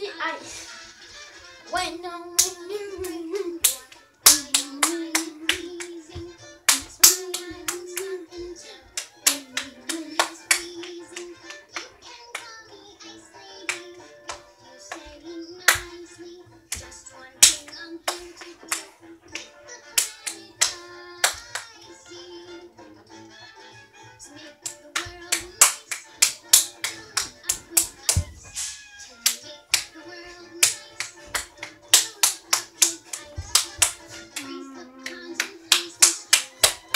the ice. When no one knew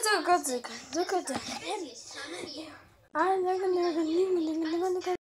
kötü kötü kötü kötü. Ay ne kadar ne kadar ne kadar.